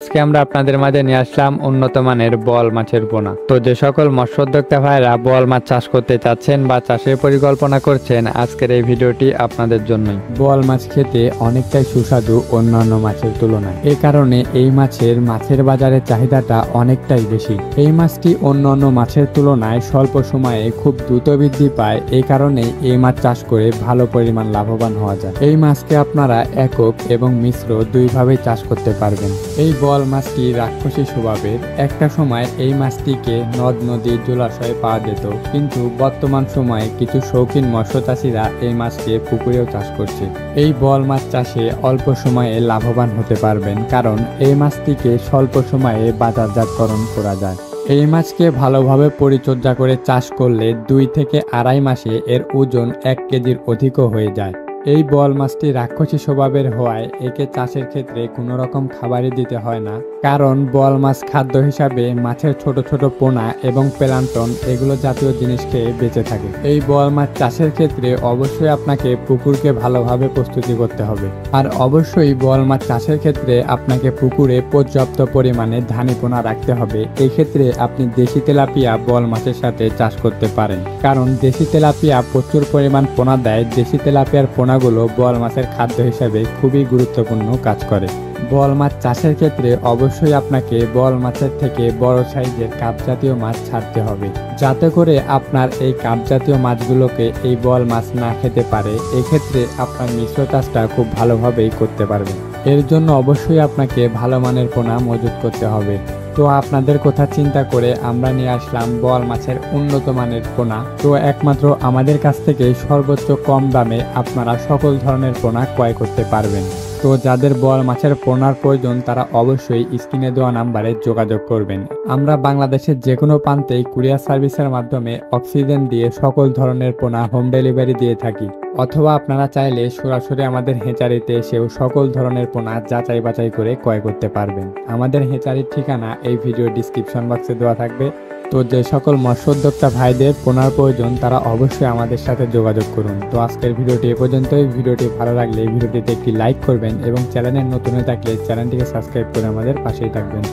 আজকে আমরা আপনাদের মাঝে নিয়ে আসলাম উন্নত মানের বল মাছের পোনা তো যে সকল মৎস্য উদ্যোক্তা ভাইরা বল মাছ চাষ করতে চাচ্ছেন বা চাষের পরিকল্পনা করছেন, আজকের এই ভিডিওটি আপনাদের জন্যই। বোয়াল মাছ খেতে অনেকটাই সুস্বাদু অন্যান্য মাছের তুলনায়। এই কারণে এই মাছের মাছের বাজারে চাহিদাটা অনেকটাই বেশি। এই মাছটি অন্যান্য মাছের তুলনায় স্বল্প সময়ে খুব দ্রুত বৃদ্ধি পায়। এই কারণে এই মাছ চাষ করে ভালো পরিমাণ লাভবান হওয়া যায়। এই মাছকে আপনারা একক এবং মিশ্র দুইভাবে চাষ করতে পারবেন। এই বল মাছটি রাক্ষসী স্বভাবের। একটা সময় এই মাছটিকে নদ নদী জলাশয়ে পাওয়া যেত কিন্তু বর্তমান সময়ে কিছু শৌখিন মৎস্য চাষিরা এই মাছকে পুকুরেও চাষ করছে। এই বল মাছ চাষে অল্প সময়ে লাভবান হতে পারবেন, কারণ এই মাছটিকে স্বল্প সময়ে বাজারজাতকরণ করা যায়। এই মাছকে ভালোভাবে পরিচর্যা করে চাষ করলে দুই থেকে আড়াই মাসে এর ওজন এক কেজির অধিকও হয়ে যায়। এই বল মাছটি রাক্ষসী স্বভাবের হওয়ায় একে চাষের ক্ষেত্রে কোনো রকম খাবারই দিতে হয় না। কারণ বল মাছ খাদ্য হিসাবে মাছের ছোট ছোট পোনা এবং প্লান্টন এগুলো জাতীয় জিনিস খেয়ে বেঁচে থাকে। এই বল মাছ চাষের ক্ষেত্রে অবশ্যই আপনাকে পুকুরকে ভালোভাবে প্রস্তুতি করতে হবে। আর অবশ্যই বল মাছ চাষের ক্ষেত্রে আপনাকে পুকুরে পর্যাপ্ত পরিমাণে ধানি পোনা রাখতে হবে। এই ক্ষেত্রে আপনি দেশি তেলাপিয়া বল মাছের সাথে চাষ করতে পারেন। কারণ দেশি তেলাপিয়া প্রচুর পরিমাণ পোনা দেয়। দেশি তেলাপিয়ার পোনাগুলো বল মাছের খাদ্য হিসেবে খুবই গুরুত্বপূর্ণ কাজ করে। বল মাছ চাষের ক্ষেত্রে অবশ্যই আপনাকে বল মাছের থেকে বড় সাইজের কাপ জাতীয় মাছ ছাড়তে হবে। যাতে করে আপনার এই কাপ জাতীয় মাছগুলোকে এই বল মাছ না খেতে পারে, এক্ষেত্রে আপনার মিশ্র চাষটা খুব ভালোভাবেই করতে পারবেন। এর জন্য অবশ্যই আপনাকে ভালো মানের পোনা মজুত করতে হবে। তো আপনাদের কথা চিন্তা করে আমরা নিয়ে আসলাম বল মাছের উন্নত মানের পোনা। তো একমাত্র আমাদের কাছ থেকে সর্বোচ্চ কম দামে আপনারা সকল ধরনের পোনা ক্রয় করতে পারবেন। তো যাদের বল মাছের পোনার প্রয়োজন, তারা অবশ্যই স্ক্রিনে দেওয়া নাম্বারে যোগাযোগ করবেন। আমরা বাংলাদেশের যে কোনো প্রান্তেই কুরিয়ার সার্ভিসের মাধ্যমে অক্সিজেন দিয়ে সকল ধরনের পোনা হোম ডেলিভারি দিয়ে থাকি। অথবা আপনারা চাইলে সরাসরি আমাদের হেঁচারিতে এসেও সকল ধরনের পোনা যাচাই বাছাই করে ক্রয় করতে পারবেন। আমাদের হেঁচারির ঠিকানা এই ভিডিও ডিসক্রিপশন বক্সে দেওয়া থাকবে। তো যে সকল মৎস্য উদ্যোক্তা ভাইদের পোনার প্রয়োজন, তারা অবশ্যই আমাদের সাথে যোগাযোগ করুন। তো আজকের ভিডিওটি এ পর্যন্তই। ভিডিওটি ভালো লাগলে ভিডিওটিতে একটি লাইক করবেন এবং চ্যানেলের নতুন হয়ে থাকলে চ্যানেলটিকে সাবস্ক্রাইব করে আমাদের পাশেই থাকবেন।